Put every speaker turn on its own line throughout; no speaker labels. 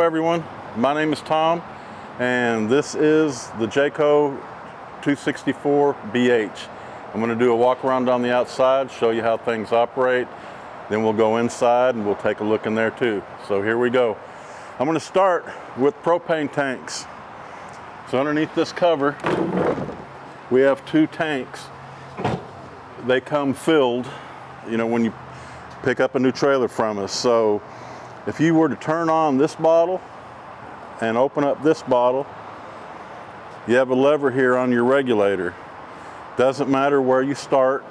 Hello everyone, my name is Tom and this is the Jayco 264BH. I'm going to do a walk around on the outside, show you how things operate, then we'll go inside and we'll take a look in there too. So here we go. I'm going to start with propane tanks. So underneath this cover, we have two tanks. They come filled, you know, when you pick up a new trailer from us. So if you were to turn on this bottle and open up this bottle, you have a lever here on your regulator. Doesn't matter where you start,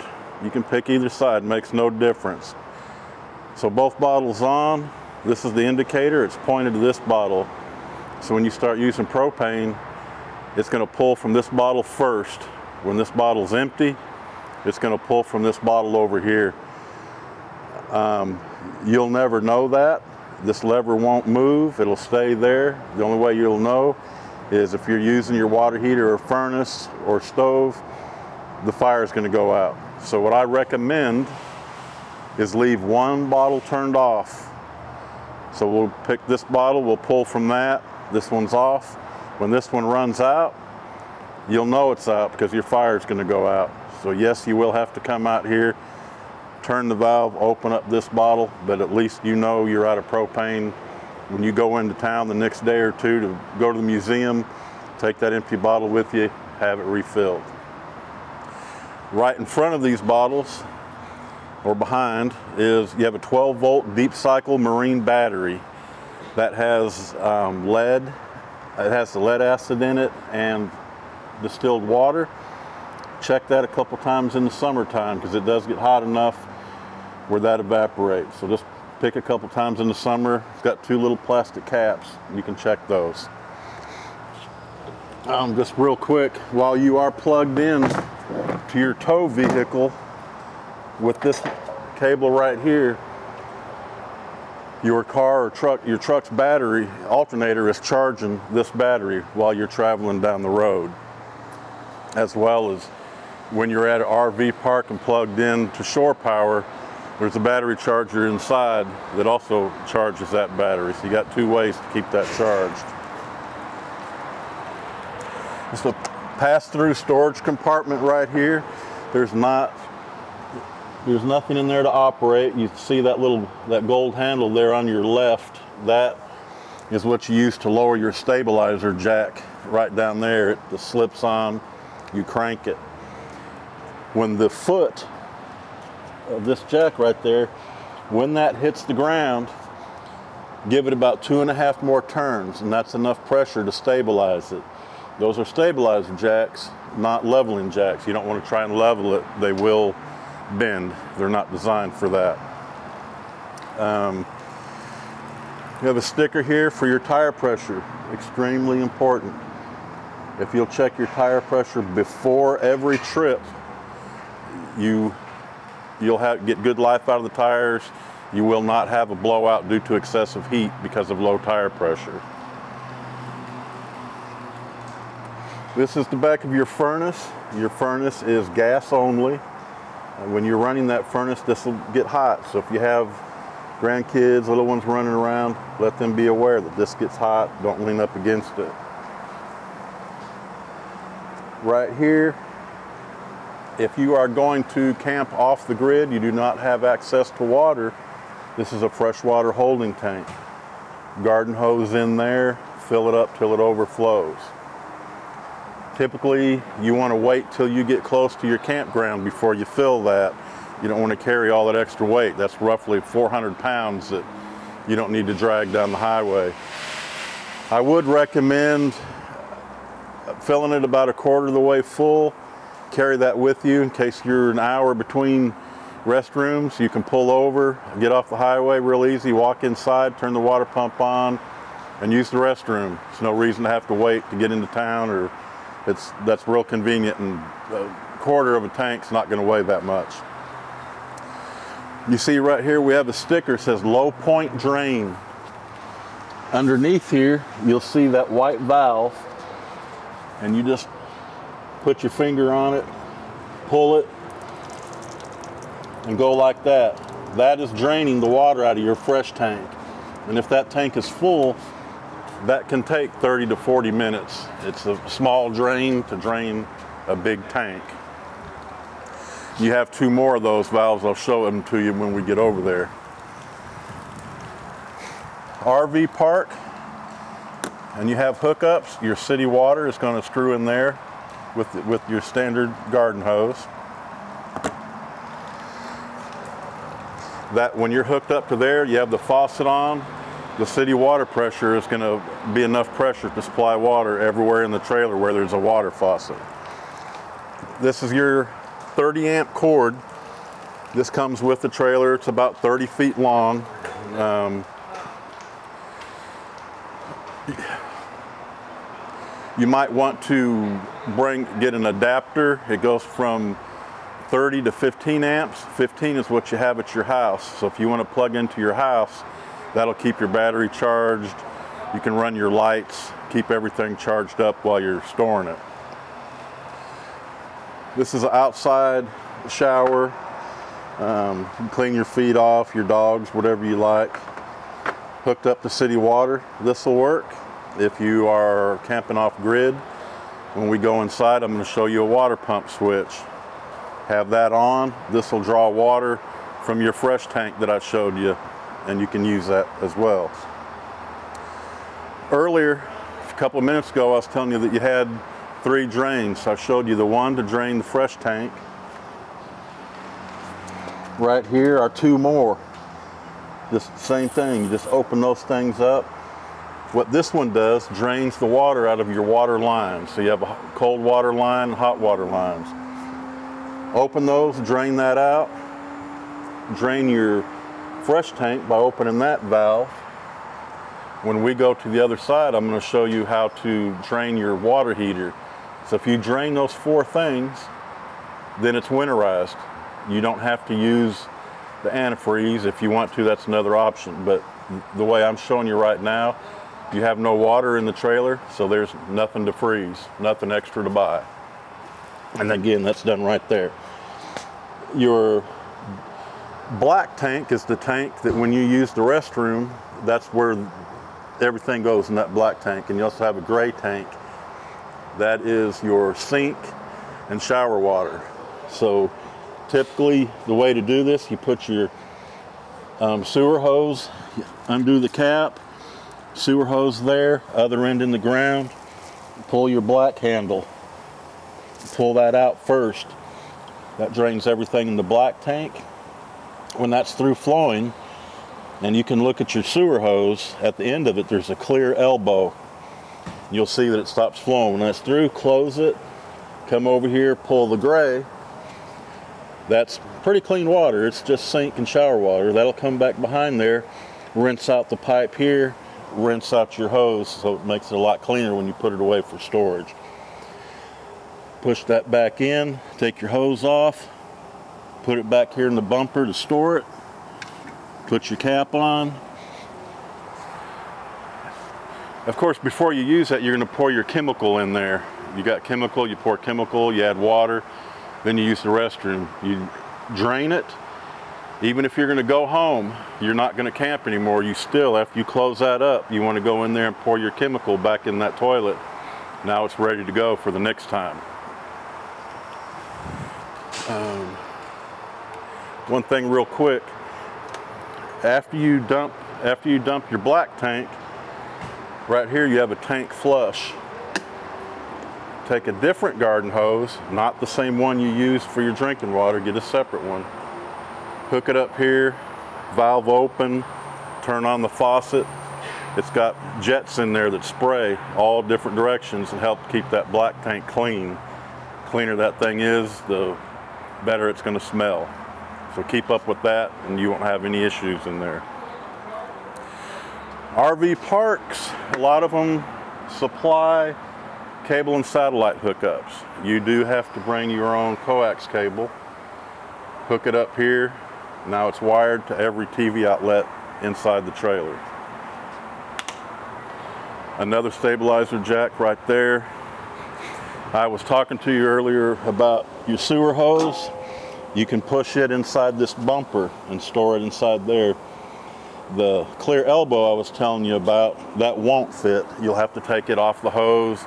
you can pick either side, makes no difference. So both bottles on, this is the indicator, it's pointed to this bottle. So when you start using propane, it's gonna pull from this bottle first. When this bottle's empty, it's gonna pull from this bottle over here. Um, you'll never know that this lever won't move, it'll stay there. The only way you'll know is if you're using your water heater or furnace or stove, the fire is gonna go out. So what I recommend is leave one bottle turned off. So we'll pick this bottle, we'll pull from that, this one's off. When this one runs out, you'll know it's out because your fire is gonna go out. So yes, you will have to come out here turn the valve, open up this bottle, but at least you know you're out of propane. When you go into town the next day or two to go to the museum, take that empty bottle with you, have it refilled. Right in front of these bottles, or behind, is you have a 12 volt deep cycle marine battery that has um, lead, it has the lead acid in it and distilled water. Check that a couple times in the summertime because it does get hot enough where that evaporates. So just pick a couple times in the summer. It's got two little plastic caps. You can check those. Um, just real quick, while you are plugged in to your tow vehicle with this cable right here, your car or truck, your truck's battery alternator is charging this battery while you're traveling down the road. As well as when you're at an RV park and plugged in to shore power, there's a battery charger inside that also charges that battery. So you got two ways to keep that charged. It's a pass-through storage compartment right here. There's not, there's nothing in there to operate. You see that little, that gold handle there on your left. That is what you use to lower your stabilizer jack right down there. It slips on, you crank it. When the foot of this jack right there, when that hits the ground, give it about two and a half more turns, and that's enough pressure to stabilize it. Those are stabilizer jacks, not leveling jacks. You don't want to try and level it. They will bend. They're not designed for that. Um, you have a sticker here for your tire pressure, extremely important. If you'll check your tire pressure before every trip, you You'll have, get good life out of the tires. You will not have a blowout due to excessive heat because of low tire pressure. This is the back of your furnace. Your furnace is gas only. When you're running that furnace, this will get hot. So if you have grandkids, little ones running around, let them be aware that this gets hot. Don't lean up against it. Right here, if you are going to camp off the grid, you do not have access to water, this is a freshwater holding tank. Garden hose in there, fill it up till it overflows. Typically, you want to wait till you get close to your campground before you fill that. You don't want to carry all that extra weight. That's roughly 400 pounds that you don't need to drag down the highway. I would recommend filling it about a quarter of the way full carry that with you in case you're an hour between restrooms. You can pull over, get off the highway real easy, walk inside, turn the water pump on, and use the restroom. There's no reason to have to wait to get into town or it's that's real convenient and a quarter of a tank's not going to weigh that much. You see right here we have a sticker that says low point drain. Underneath here you'll see that white valve and you just put your finger on it, pull it, and go like that. That is draining the water out of your fresh tank. And if that tank is full, that can take 30 to 40 minutes. It's a small drain to drain a big tank. You have two more of those valves. I'll show them to you when we get over there. RV park, and you have hookups. Your city water is going to screw in there with, with your standard garden hose. That when you're hooked up to there, you have the faucet on. The city water pressure is going to be enough pressure to supply water everywhere in the trailer where there's a water faucet. This is your 30 amp cord. This comes with the trailer. It's about 30 feet long. Um, you might want to bring get an adapter. It goes from 30 to 15 amps. 15 is what you have at your house. So if you want to plug into your house, that'll keep your battery charged. You can run your lights, keep everything charged up while you're storing it. This is an outside shower. Um, you clean your feet off, your dogs, whatever you like. Hooked up to city water. This will work. If you are camping off grid, when we go inside, I'm going to show you a water pump switch. Have that on. This will draw water from your fresh tank that I showed you, and you can use that as well. Earlier, a couple of minutes ago, I was telling you that you had three drains. I showed you the one to drain the fresh tank. Right here are two more. Just same thing, you just open those things up. What this one does, drains the water out of your water lines. So you have a cold water line, hot water lines. Open those, drain that out. Drain your fresh tank by opening that valve. When we go to the other side, I'm gonna show you how to drain your water heater. So if you drain those four things, then it's winterized. You don't have to use the antifreeze. If you want to, that's another option. But the way I'm showing you right now, you have no water in the trailer, so there's nothing to freeze, nothing extra to buy. And again, that's done right there. Your black tank is the tank that when you use the restroom, that's where everything goes in that black tank. And you also have a gray tank. That is your sink and shower water. So typically the way to do this, you put your um, sewer hose, undo the cap, sewer hose there, other end in the ground, pull your black handle, pull that out first. That drains everything in the black tank. When that's through flowing, and you can look at your sewer hose, at the end of it there's a clear elbow. You'll see that it stops flowing. When that's through, close it, come over here, pull the gray. That's pretty clean water. It's just sink and shower water. That'll come back behind there, rinse out the pipe here, rinse out your hose so it makes it a lot cleaner when you put it away for storage. Push that back in, take your hose off, put it back here in the bumper to store it, put your cap on. Of course, before you use that, you're gonna pour your chemical in there. You got chemical, you pour chemical, you add water, then you use the restroom. You drain it, even if you're going to go home, you're not going to camp anymore. You still, after you close that up, you want to go in there and pour your chemical back in that toilet. Now it's ready to go for the next time. Um, one thing real quick, after you dump after you dump your black tank, right here you have a tank flush. Take a different garden hose, not the same one you use for your drinking water, get a separate one hook it up here, valve open, turn on the faucet. It's got jets in there that spray all different directions and help keep that black tank clean. Cleaner that thing is, the better it's gonna smell. So keep up with that and you won't have any issues in there. RV parks, a lot of them supply cable and satellite hookups. You do have to bring your own coax cable, hook it up here, now it's wired to every TV outlet inside the trailer. Another stabilizer jack right there. I was talking to you earlier about your sewer hose. You can push it inside this bumper and store it inside there. The clear elbow I was telling you about, that won't fit. You'll have to take it off the hose,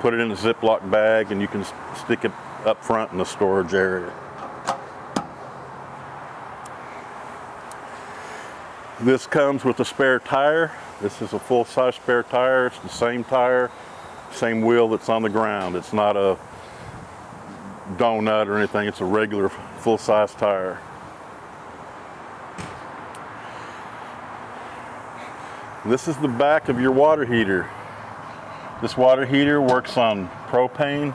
put it in a Ziploc bag, and you can stick it up front in the storage area. This comes with a spare tire. This is a full-size spare tire. It's the same tire, same wheel that's on the ground. It's not a donut or anything. It's a regular full-size tire. This is the back of your water heater. This water heater works on propane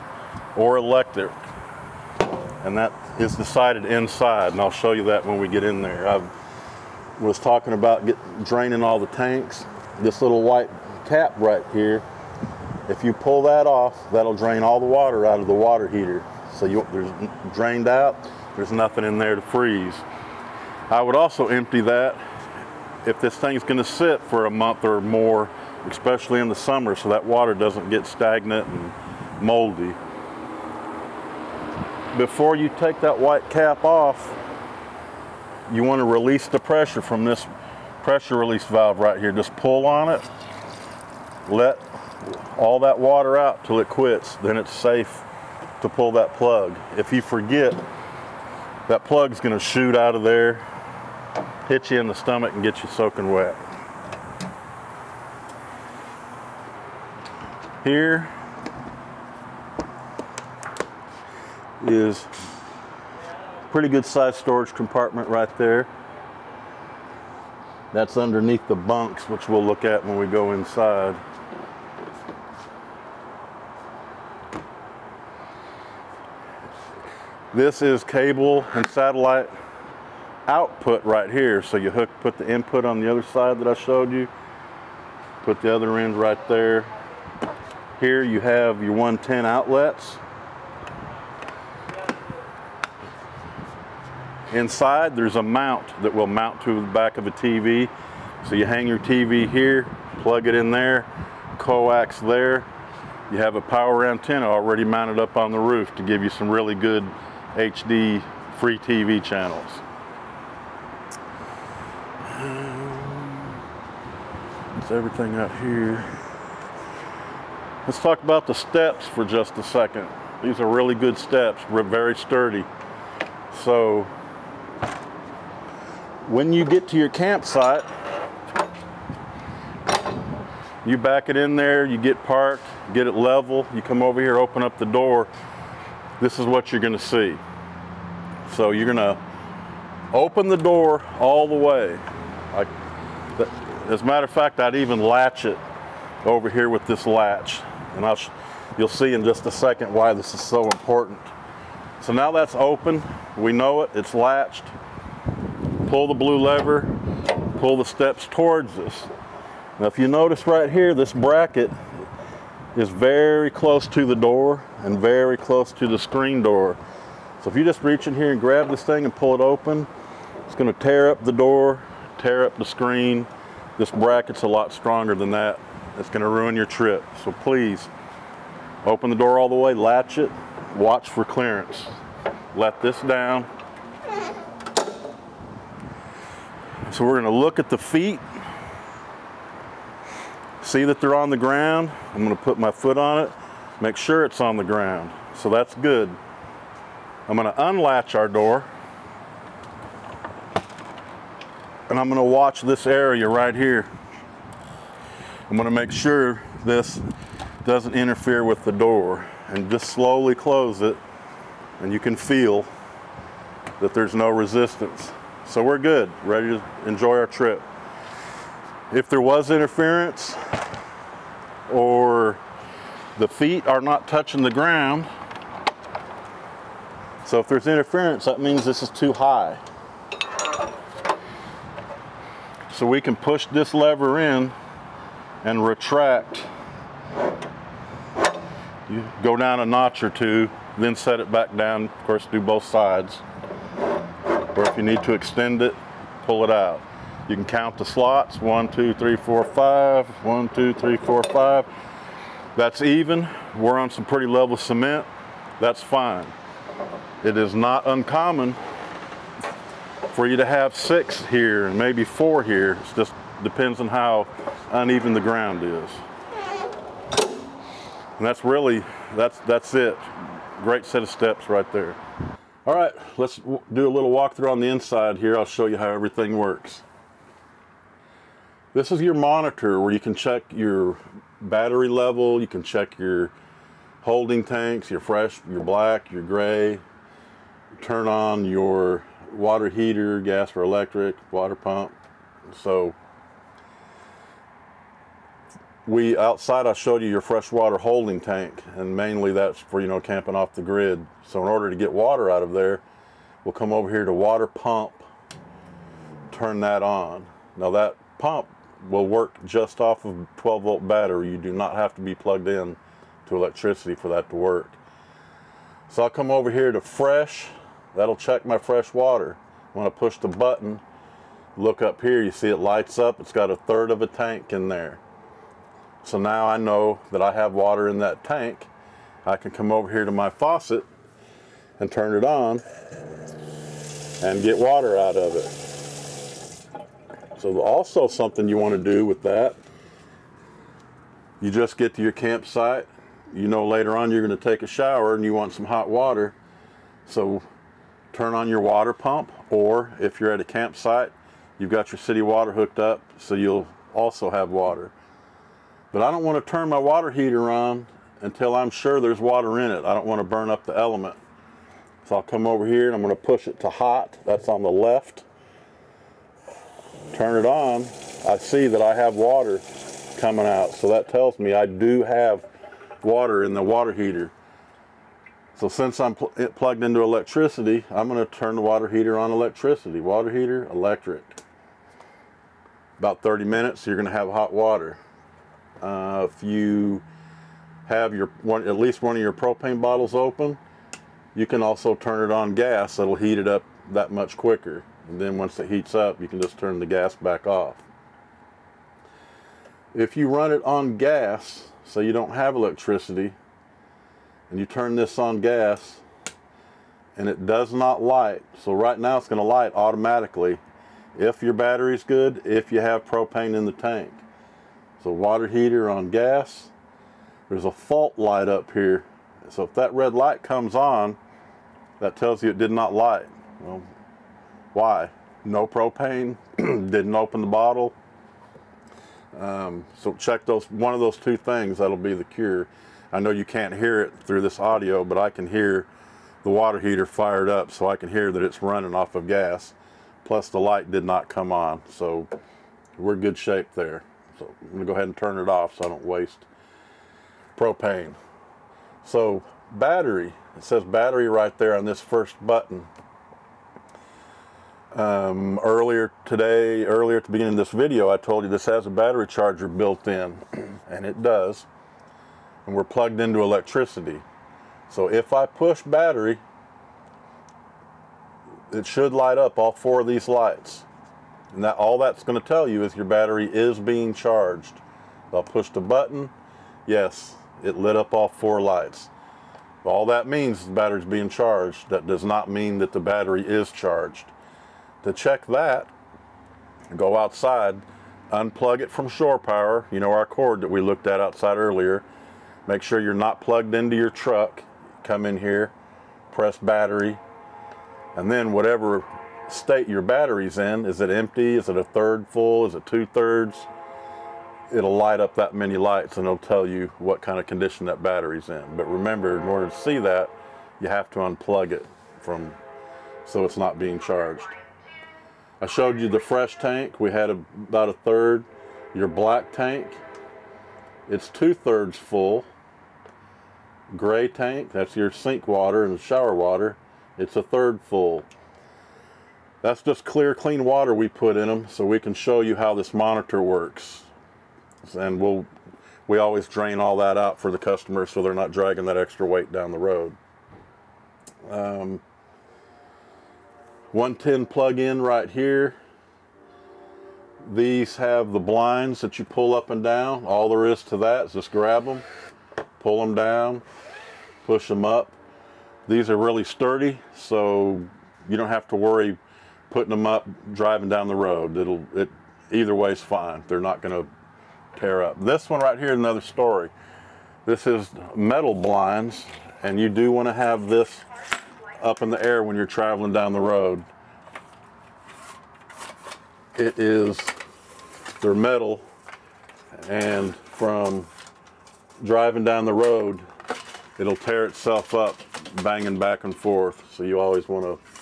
or electric. And that is decided inside, and I'll show you that when we get in there. I was talking about get, draining all the tanks. This little white cap right here, if you pull that off, that'll drain all the water out of the water heater. So you, there's drained out, there's nothing in there to freeze. I would also empty that if this thing's gonna sit for a month or more, especially in the summer, so that water doesn't get stagnant and moldy. Before you take that white cap off, you wanna release the pressure from this pressure release valve right here. Just pull on it, let all that water out till it quits, then it's safe to pull that plug. If you forget, that plug's gonna shoot out of there hit you in the stomach and get you soaking wet. Here is pretty good sized storage compartment right there. That's underneath the bunks, which we'll look at when we go inside. This is cable and satellite output right here. So you hook, put the input on the other side that I showed you, put the other end right there. Here you have your 110 outlets. Inside there's a mount that will mount to the back of a TV. So you hang your TV here, plug it in there, coax there. You have a power antenna already mounted up on the roof to give you some really good HD free TV channels. Um, That's everything out here. Let's talk about the steps for just a second. These are really good steps, very sturdy. So when you get to your campsite, you back it in there, you get parked, get it level, you come over here, open up the door. This is what you're gonna see. So you're gonna open the door all the way. Like as a matter of fact, I'd even latch it over here with this latch. And I'll you'll see in just a second why this is so important. So now that's open, we know it, it's latched. Pull the blue lever, pull the steps towards us. Now if you notice right here, this bracket is very close to the door and very close to the screen door. So if you just reach in here and grab this thing and pull it open, it's gonna tear up the door, tear up the screen, this bracket's a lot stronger than that. It's gonna ruin your trip. So please, open the door all the way, latch it, watch for clearance. Let this down. So we're gonna look at the feet, see that they're on the ground. I'm gonna put my foot on it, make sure it's on the ground. So that's good. I'm gonna unlatch our door and I'm gonna watch this area right here. I'm gonna make sure this doesn't interfere with the door and just slowly close it and you can feel that there's no resistance. So we're good, ready to enjoy our trip. If there was interference or the feet are not touching the ground, so if there's interference, that means this is too high. So we can push this lever in and retract. You go down a notch or two, then set it back down. Of course, do both sides. Or if you need to extend it, pull it out. You can count the slots, one, two, three, four, five, one, two, three, four, five. That's even. We're on some pretty level cement. That's fine. It is not uncommon for you to have six here and maybe four here. It just depends on how uneven the ground is. And that's really, that's, that's it. Great set of steps right there. All right, let's do a little walkthrough on the inside here. I'll show you how everything works. This is your monitor where you can check your battery level, you can check your holding tanks, your fresh, your black, your gray, turn on your water heater, gas or electric, water pump. So we outside I showed you your freshwater holding tank and mainly that's for you know camping off the grid. So in order to get water out of there we'll come over here to water pump turn that on. Now that pump will work just off of 12 volt battery. You do not have to be plugged in to electricity for that to work. So I'll come over here to fresh. That'll check my fresh water. When I push the button look up here you see it lights up. It's got a third of a tank in there so now I know that I have water in that tank. I can come over here to my faucet and turn it on and get water out of it. So also something you want to do with that, you just get to your campsite, you know later on you're going to take a shower and you want some hot water. So turn on your water pump or if you're at a campsite, you've got your city water hooked up so you'll also have water. But I don't want to turn my water heater on until I'm sure there's water in it. I don't want to burn up the element. So I'll come over here and I'm going to push it to hot. That's on the left. Turn it on. I see that I have water coming out. So that tells me I do have water in the water heater. So since I'm pl plugged into electricity, I'm going to turn the water heater on electricity. Water heater, electric. About 30 minutes, you're going to have hot water. Uh, if you have your one, at least one of your propane bottles open, you can also turn it on gas. That'll heat it up that much quicker. And then once it heats up, you can just turn the gas back off. If you run it on gas, so you don't have electricity, and you turn this on gas, and it does not light. So right now it's going to light automatically if your battery's good, if you have propane in the tank. So water heater on gas. There's a fault light up here. So if that red light comes on, that tells you it did not light. Well, why? No propane, didn't open the bottle. Um, so check those, one of those two things, that'll be the cure. I know you can't hear it through this audio, but I can hear the water heater fired up so I can hear that it's running off of gas. Plus the light did not come on, so we're good shape there. So I'm to go ahead and turn it off so I don't waste propane. So battery, it says battery right there on this first button. Um, earlier today, earlier at the beginning of this video, I told you this has a battery charger built in, and it does. And we're plugged into electricity. So if I push battery, it should light up all four of these lights. And that all that's going to tell you is your battery is being charged. I'll push the button. Yes, it lit up all four lights. All that means is the battery's being charged. That does not mean that the battery is charged. To check that, go outside, unplug it from shore power. You know our cord that we looked at outside earlier. Make sure you're not plugged into your truck. Come in here, press battery, and then whatever state your battery's in. Is it empty? Is it a third full? Is it two thirds? It'll light up that many lights and it'll tell you what kind of condition that battery's in. But remember, in order to see that, you have to unplug it from so it's not being charged. I showed you the fresh tank. We had a, about a third. Your black tank, it's two thirds full. Gray tank, that's your sink water and shower water. It's a third full. That's just clear, clean water we put in them so we can show you how this monitor works. And we'll, we always drain all that out for the customer so they're not dragging that extra weight down the road. Um, 110 plug-in right here. These have the blinds that you pull up and down. All there is to that is just grab them, pull them down, push them up. These are really sturdy, so you don't have to worry putting them up, driving down the road. It'll it either way is fine. They're not going to tear up. This one right here is another story. This is metal blinds, and you do want to have this up in the air when you're traveling down the road. It is, they're metal, and from driving down the road, it'll tear itself up banging back and forth. So you always want to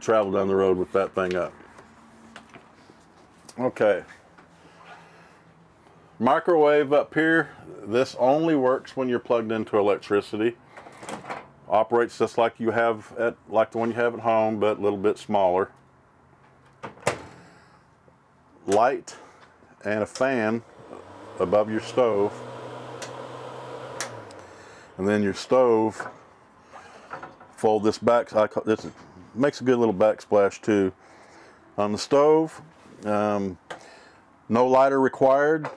travel down the road with that thing up. Okay. Microwave up here, this only works when you're plugged into electricity. Operates just like you have at like the one you have at home, but a little bit smaller. Light and a fan above your stove. And then your stove, fold this back, I call, this makes a good little backsplash too. On the stove, um, no lighter required.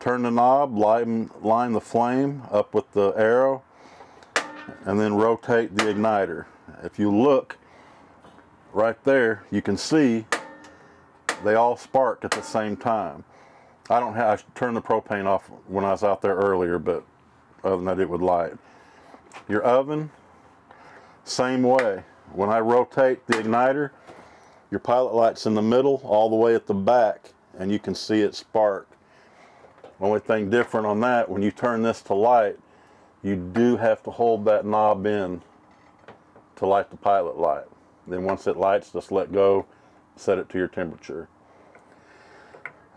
Turn the knob, line, line the flame up with the arrow, and then rotate the igniter. If you look right there, you can see they all spark at the same time. I don't have, I turned the propane off when I was out there earlier, but other than that, it would light. Your oven, same way. When I rotate the igniter, your pilot light's in the middle, all the way at the back, and you can see it spark. Only thing different on that, when you turn this to light, you do have to hold that knob in to light the pilot light. Then once it lights, just let go, set it to your temperature.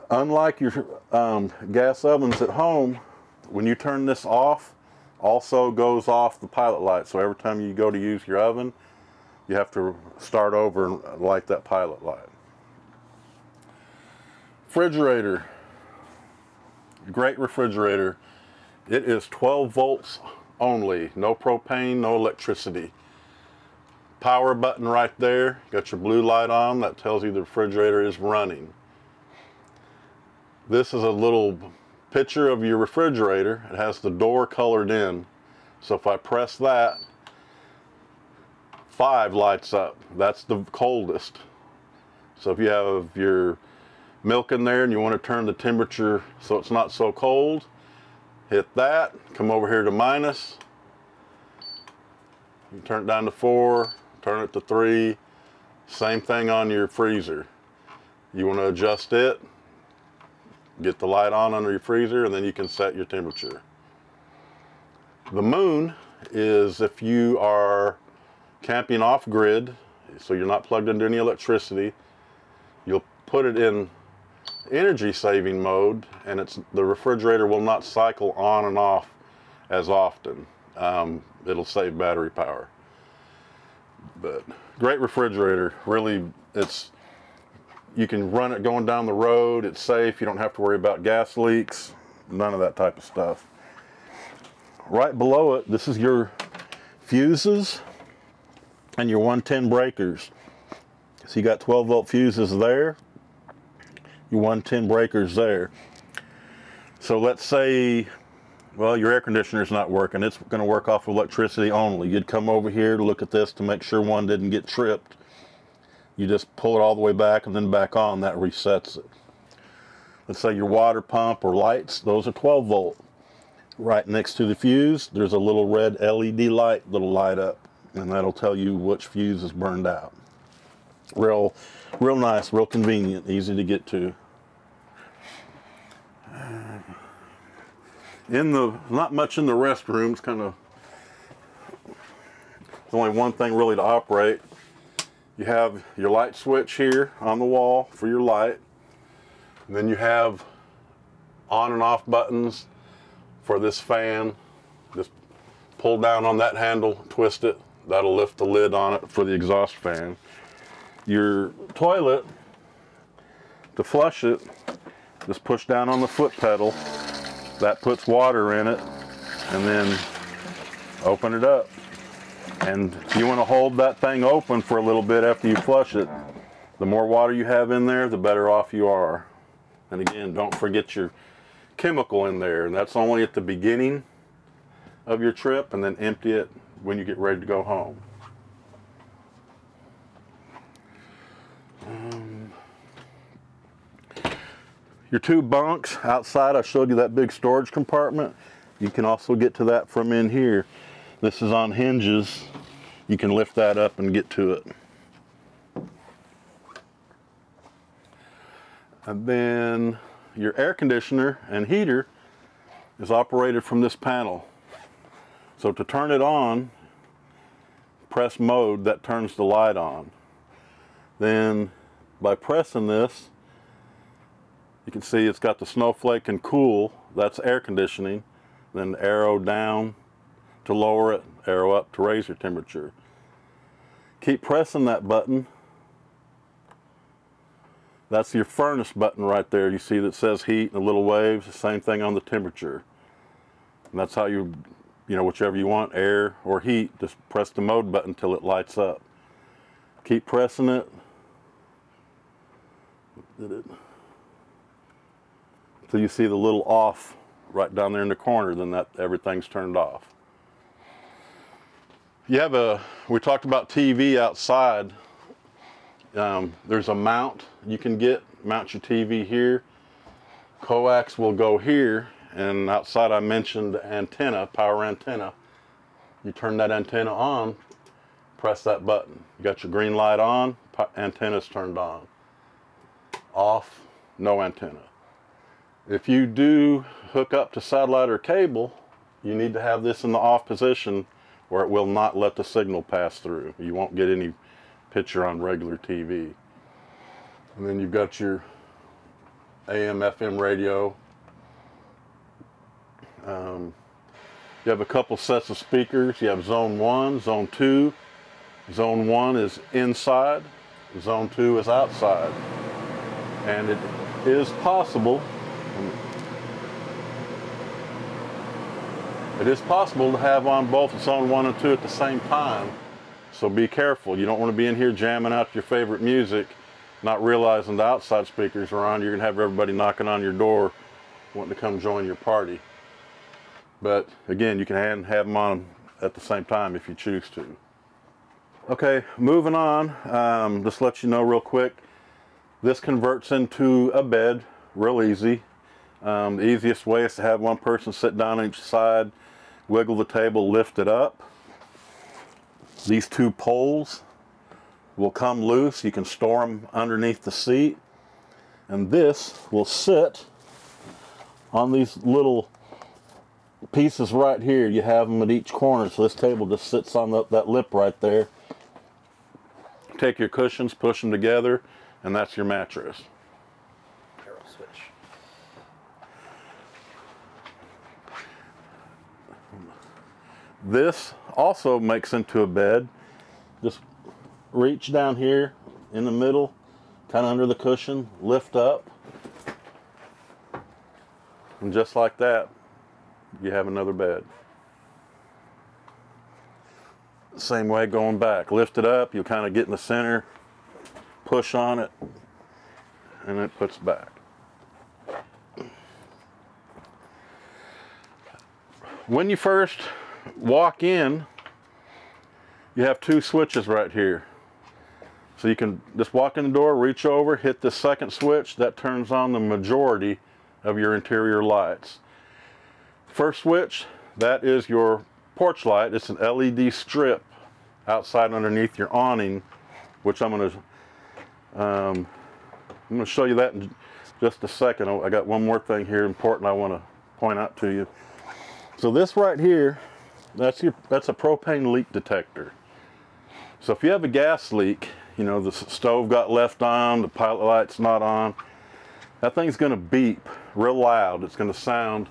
Unlike your um, gas ovens at home, when you turn this off, also goes off the pilot light. So every time you go to use your oven, you have to start over and light that pilot light. Refrigerator, great refrigerator. It is 12 volts only, no propane, no electricity. Power button right there, got your blue light on, that tells you the refrigerator is running. This is a little picture of your refrigerator. It has the door colored in. So if I press that, five lights up. That's the coldest. So if you have your milk in there and you want to turn the temperature so it's not so cold, hit that, come over here to minus, you turn it down to four, turn it to three, same thing on your freezer. You want to adjust it, get the light on under your freezer, and then you can set your temperature. The moon is if you are camping off grid, so you're not plugged into any electricity, you'll put it in energy saving mode and it's the refrigerator will not cycle on and off as often. Um, it'll save battery power. But great refrigerator, really it's you can run it going down the road, it's safe, you don't have to worry about gas leaks, none of that type of stuff. Right below it, this is your fuses and your 110 breakers. So you got 12 volt fuses there, your 110 breakers there. So let's say, well, your air conditioner's not working. It's going to work off of electricity only. You'd come over here to look at this to make sure one didn't get tripped. You just pull it all the way back and then back on. That resets it. Let's say your water pump or lights, those are 12 volt. Right next to the fuse, there's a little red LED light that'll light up and that'll tell you which fuse is burned out. Real, real nice, real convenient, easy to get to. In the, not much in the restrooms, kind of, there's only one thing really to operate. You have your light switch here on the wall for your light. And then you have on and off buttons for this fan. Just pull down on that handle, twist it, That'll lift the lid on it for the exhaust fan. Your toilet, to flush it, just push down on the foot pedal. That puts water in it and then open it up. And you want to hold that thing open for a little bit after you flush it. The more water you have in there, the better off you are. And again, don't forget your chemical in there. And that's only at the beginning of your trip and then empty it when you get ready to go home. Um, your two bunks outside, I showed you that big storage compartment. You can also get to that from in here. This is on hinges. You can lift that up and get to it. And then your air conditioner and heater is operated from this panel. So to turn it on, press mode, that turns the light on. Then by pressing this, you can see it's got the snowflake and cool, that's air conditioning. Then arrow down to lower it, arrow up to raise your temperature. Keep pressing that button. That's your furnace button right there. You see that says heat and little waves, the same thing on the temperature. And that's how you, you know, whichever you want, air or heat, just press the mode button until it lights up. Keep pressing it. Did it? Until you see the little off right down there in the corner, then that everything's turned off. You have a, we talked about TV outside. Um, there's a mount you can get, mount your TV here. Coax will go here, and outside I mentioned antenna, power antenna. You turn that antenna on, press that button. You got your green light on, antenna's turned on. Off, no antenna. If you do hook up to satellite or cable, you need to have this in the off position where it will not let the signal pass through. You won't get any picture on regular TV. And then you've got your AM, FM radio. Um, you have a couple sets of speakers. You have zone one, zone two. Zone one is inside, zone two is outside. And it is possible It is possible to have on both zone one and two at the same time. So be careful. You don't want to be in here jamming out your favorite music, not realizing the outside speakers are on. You're going to have everybody knocking on your door wanting to come join your party. But again, you can have them on at the same time if you choose to. Okay, moving on, um, just let you know real quick, this converts into a bed real easy. Um, the easiest way is to have one person sit down on each side, wiggle the table, lift it up. These two poles will come loose. You can store them underneath the seat. And this will sit on these little pieces right here. You have them at each corner. So this table just sits on the, that lip right there. Take your cushions, push them together, and that's your mattress. This also makes into a bed. Just reach down here in the middle, kind of under the cushion, lift up. And just like that, you have another bed. Same way going back. Lift it up, you'll kind of get in the center, push on it, and it puts back. When you first walk in, you have two switches right here. So you can just walk in the door, reach over, hit the second switch, that turns on the majority of your interior lights. First switch, that is your porch light. It's an LED strip outside underneath your awning, which I'm gonna, um, I'm gonna show you that in just a second. I got one more thing here important I wanna point out to you. So this right here that's your that's a propane leak detector. So if you have a gas leak, you know the stove got left on, the pilot light's not on, that thing's going to beep real loud. It's going to sound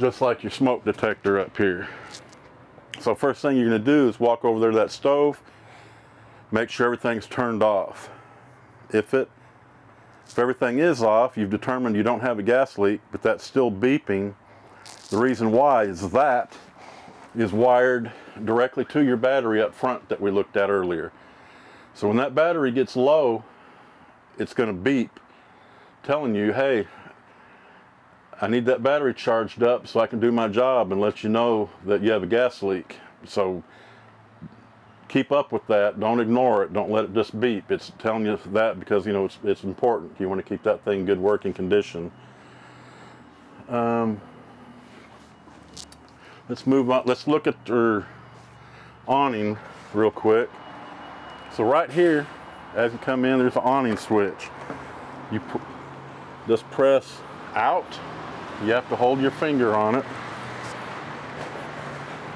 just like your smoke detector up here. So first thing you're to do is walk over there to that stove, make sure everything's turned off. If it if everything is off, you've determined you don't have a gas leak, but that's still beeping. The reason why is that is wired directly to your battery up front that we looked at earlier. So when that battery gets low, it's to beep telling you, hey, I need that battery charged up so I can do my job and let you know that you have a gas leak. So keep up with that. Don't ignore it. Don't let it just beep. It's telling you that because you know it's it's important. You want to keep that thing in good working condition. Um, let's move on. Let's look at your awning real quick. So right here, as you come in, there's an awning switch. You just press out. You have to hold your finger on it.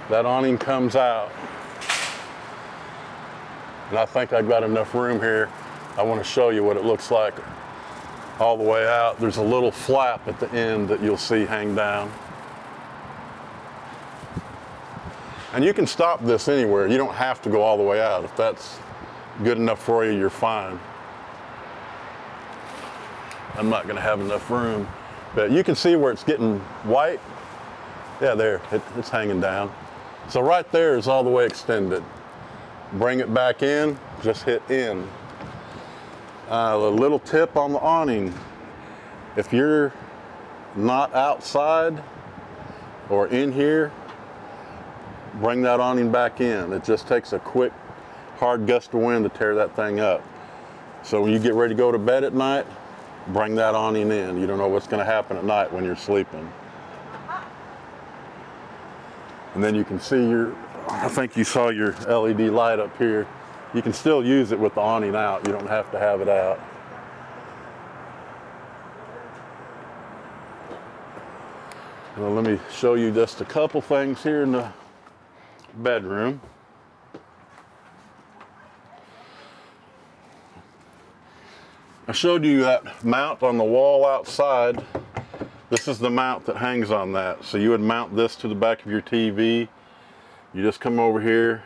That awning comes out. And I think I've got enough room here. I want to show you what it looks like all the way out. There's a little flap at the end that you'll see hang down. And you can stop this anywhere. You don't have to go all the way out. If that's good enough for you, you're fine. I'm not gonna have enough room. But you can see where it's getting white. Yeah, there, it, it's hanging down. So right there is all the way extended. Bring it back in, just hit in. Uh, a little tip on the awning. If you're not outside or in here, bring that awning back in. It just takes a quick, hard gust of wind to tear that thing up. So when you get ready to go to bed at night, bring that awning in. You don't know what's gonna happen at night when you're sleeping. And then you can see your, I think you saw your LED light up here. You can still use it with the awning out. You don't have to have it out. Well, let me show you just a couple things here in the bedroom. I showed you that mount on the wall outside. This is the mount that hangs on that. So you would mount this to the back of your TV. You just come over here,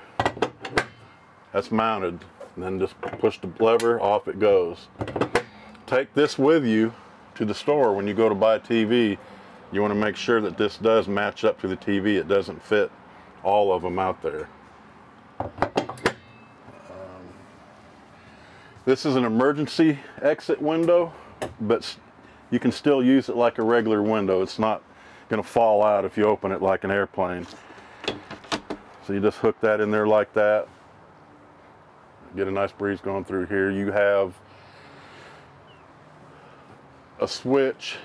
that's mounted. And then just push the lever, off it goes. Take this with you to the store when you go to buy a TV. You want to make sure that this does match up to the TV. It doesn't fit all of them out there. Um, this is an emergency exit window, but you can still use it like a regular window. It's not going to fall out if you open it like an airplane. So you just hook that in there like that. Get a nice breeze going through here. You have a switch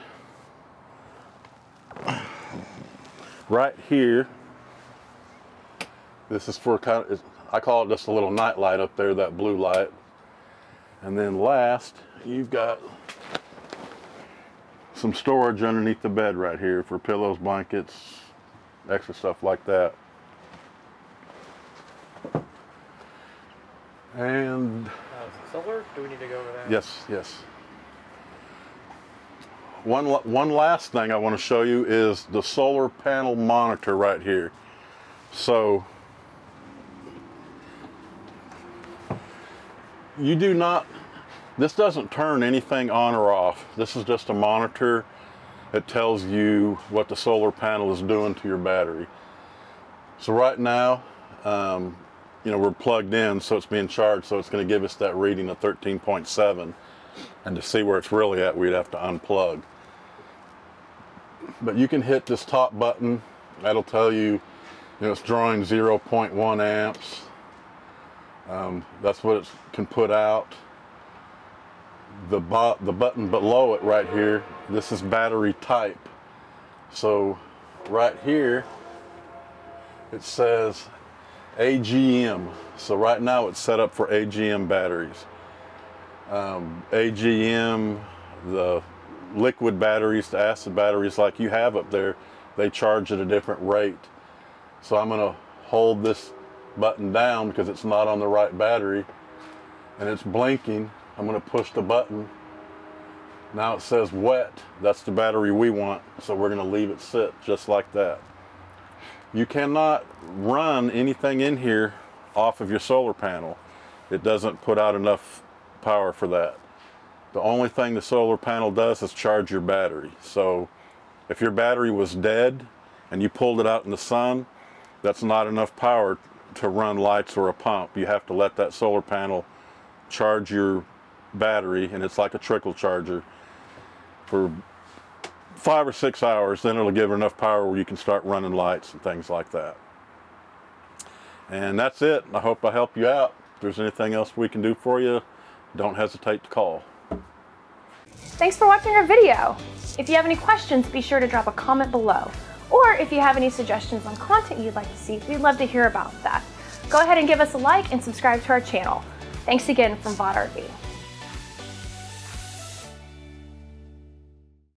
right here this is for kind of, I call it just a little night light up there, that blue light. And then last, you've got some storage underneath the bed right here for pillows, blankets, extra stuff like that. And
uh, solar? Do we need to go over that?
Yes, yes. One, one last thing I want to show you is the solar panel monitor right here. So you do not, this doesn't turn anything on or off. This is just a monitor that tells you what the solar panel is doing to your battery. So right now, um, you know, we're plugged in, so it's being charged, so it's going to give us that reading of 13.7. And to see where it's really at, we'd have to unplug. But you can hit this top button. That'll tell you, you know, it's drawing 0.1 amps. Um, that's what it can put out. The, the button below it right here, this is battery type. So right here, it says AGM. So right now it's set up for AGM batteries. Um, AGM, the liquid batteries, the acid batteries like you have up there, they charge at a different rate. So I'm gonna hold this button down because it's not on the right battery and it's blinking. I'm going to push the button. Now it says wet. That's the battery we want. So we're going to leave it sit just like that. You cannot run anything in here off of your solar panel. It doesn't put out enough power for that. The only thing the solar panel does is charge your battery. So if your battery was dead and you pulled it out in the sun, that's not enough power to run lights or a pump. You have to let that solar panel charge your battery and it's like a trickle charger for five or six hours then it'll give enough power where you can start running lights and things like that And that's it. I hope I help you out. If there's anything else we can do for you, don't hesitate to call.
Thanks for watching our video. If you have any questions, be sure to drop a comment below. Or if you have any suggestions on content you'd like to see, we'd love to hear about that. Go ahead and give us a like and subscribe to our channel. Thanks again from Vogt RV.